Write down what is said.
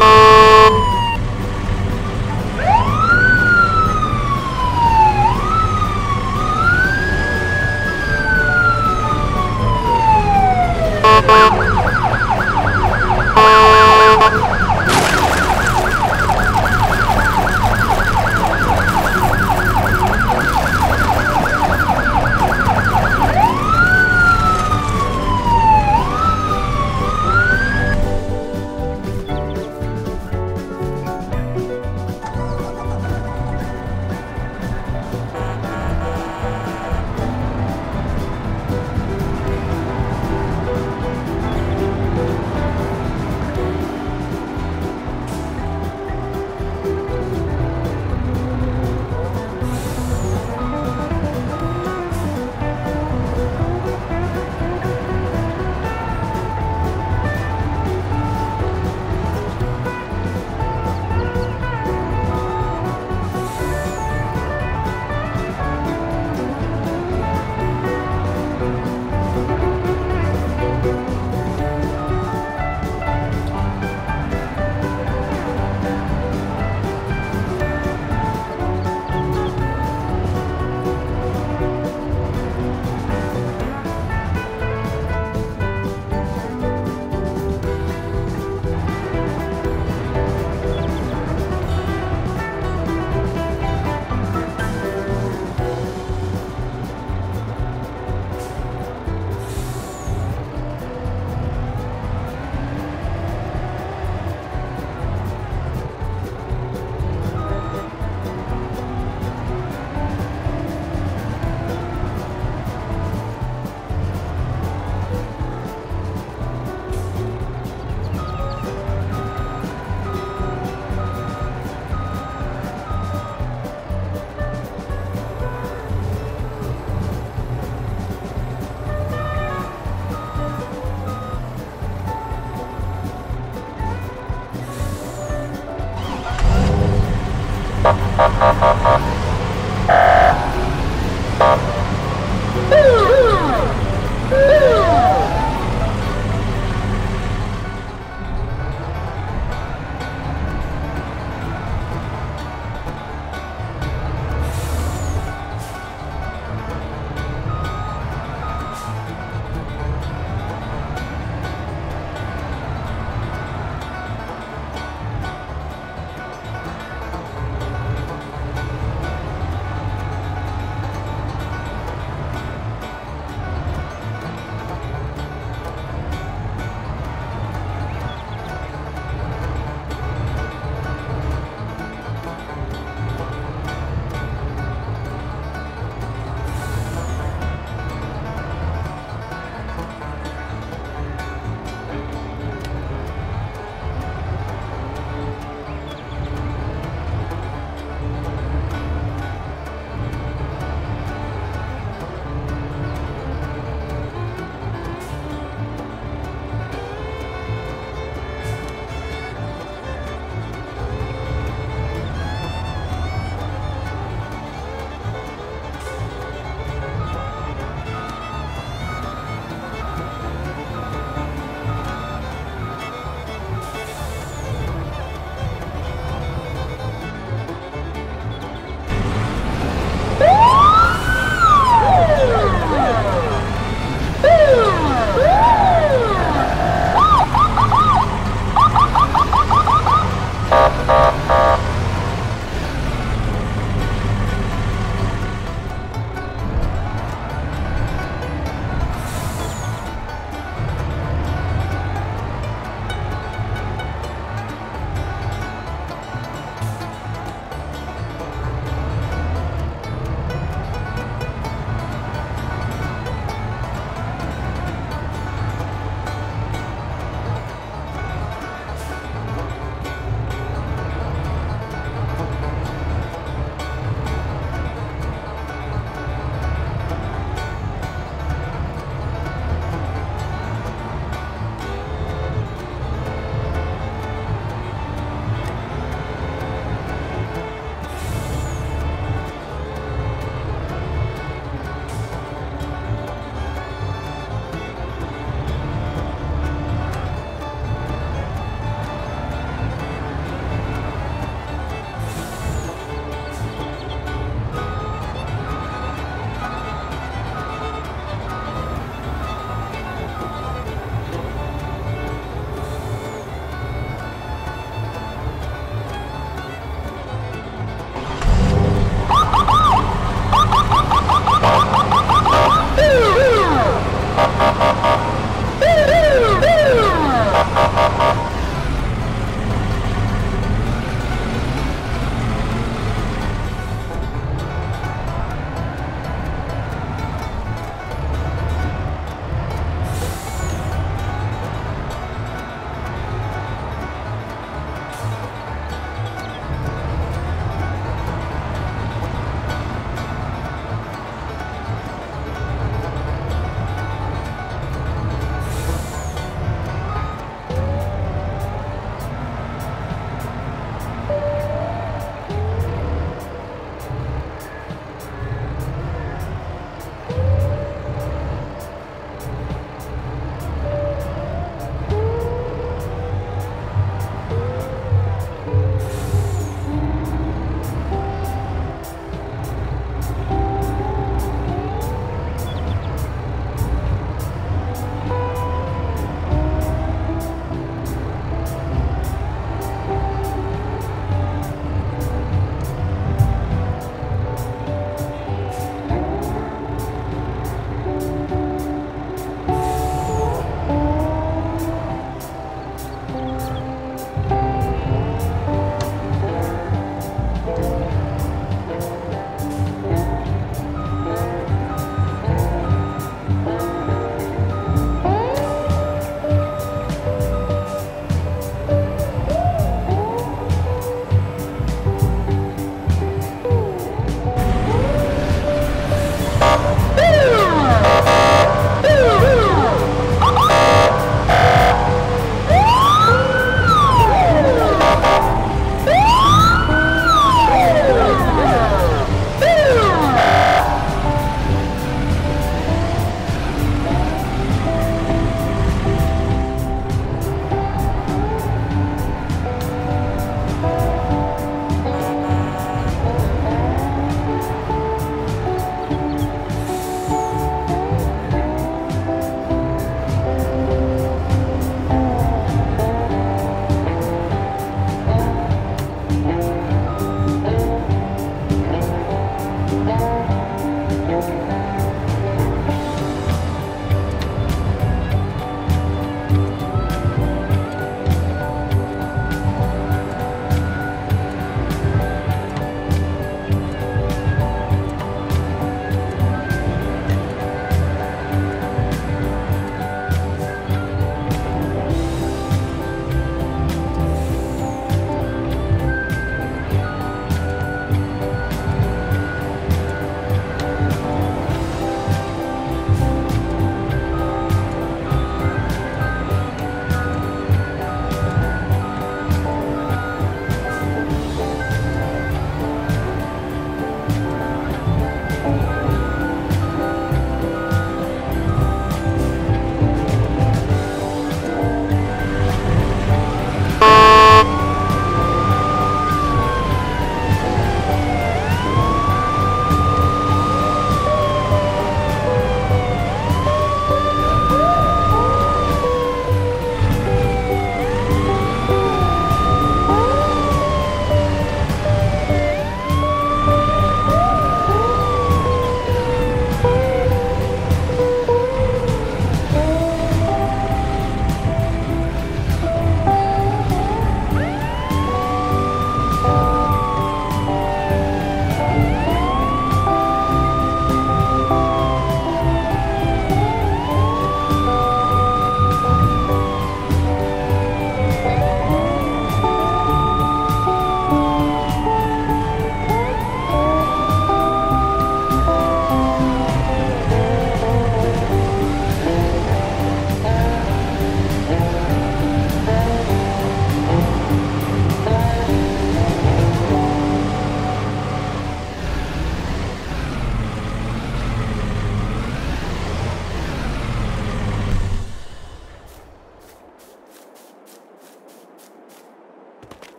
Bye.